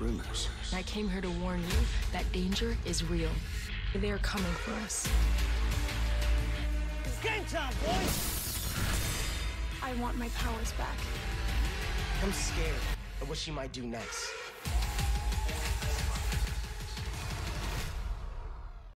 rumors. I came here to warn you that danger is real. They're coming for us. It's game time, boys! I want my powers back. I'm scared of what she might do next.